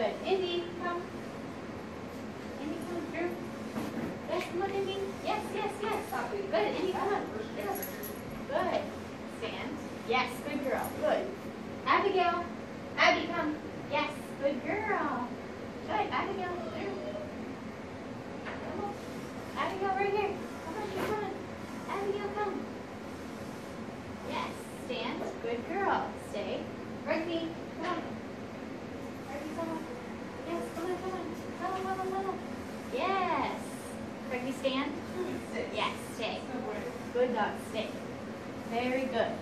Good. Indy, come. Indy, come through. Yes, come on, Indy. Yes, yes, yes. Good. Indy, come on. Yes. Good. Stand. Yes, good girl. Good. Abigail. Abby, come. Yes, good girl. Good. Abigail, through. Come on. Abigail, right here. Come on, come on. Abigail, come. Yes, stand. Good girl. Stay. Stand? Yes, stay. Good dog, stay. Very good.